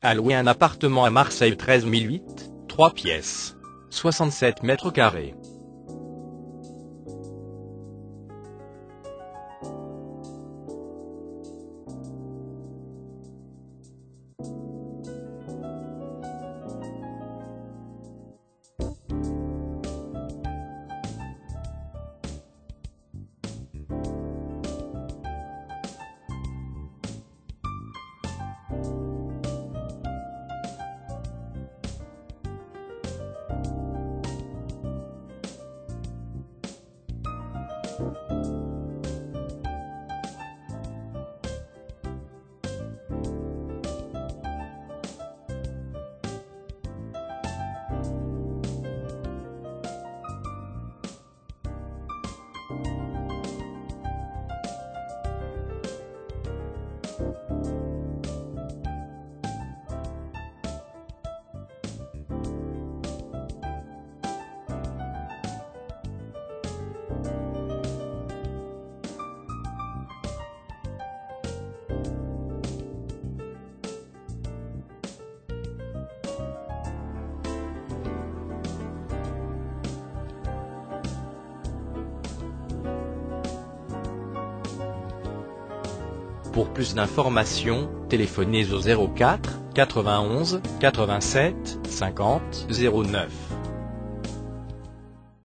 à louer un appartement à Marseille 13 008, 3 pièces, 67 mètres carrés. Pour plus d'informations, téléphonez au 04 91 87 50 09.